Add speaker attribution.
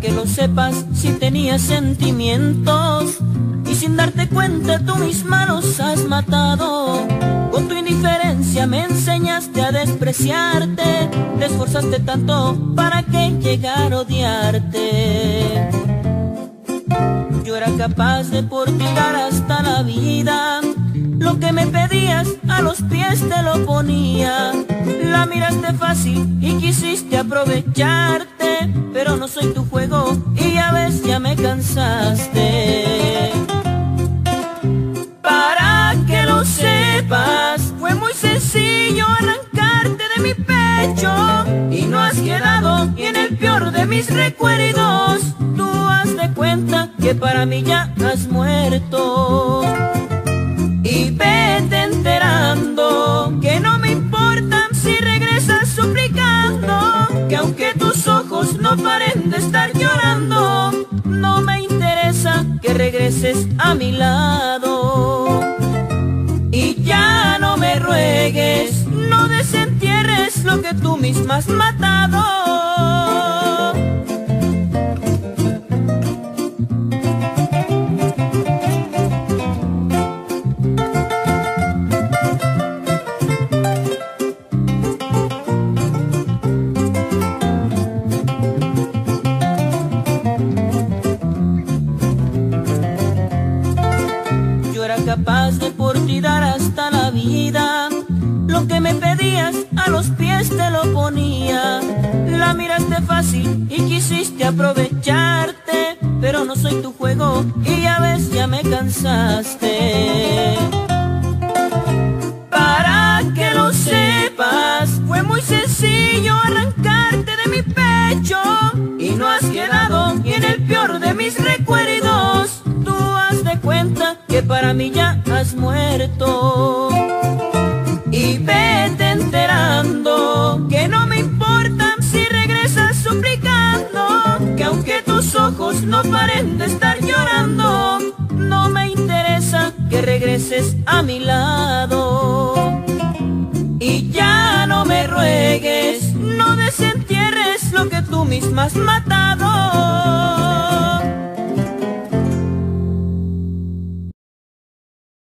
Speaker 1: que lo sepas si tenías sentimientos y sin darte cuenta tú misma los has matado. Con tu indiferencia me enseñaste a despreciarte, te esforzaste tanto para que llegara a odiarte. Yo era capaz de por ti dar hasta la vida lo que me pedías a los pies te lo ponía La miraste fácil y quisiste aprovecharte Pero no soy tu juego y ya ves ya me cansaste. Para que lo sepas Fue muy sencillo arrancarte de mi pecho Y no has quedado ni en el peor de mis recuerdos. Tú has de cuenta que para mí ya has muerto no paren de estar llorando. No me interesa que regreses a mi lado. Y ya no me ruegues no desentierres lo que tú misma has matado capaz de por ti dar hasta la vida. Lo que me pedías a los pies te lo ponía. La miraste fácil y quisiste aprovecharte. Pero no soy tu juego y ya ves, ya me cansaste. Para que lo sepas, fue muy sencillo arrancarte de mi pecho. Y no has quedado en el peor de mis recuerdos. Que para mí ya has muerto. Y vete enterando que no me importa si regresas suplicando, que aunque tus ojos no paren de estar llorando, no me interesa que regreses a mi lado. Y ya no me ruegues, no desentierres lo que tú misma has matado.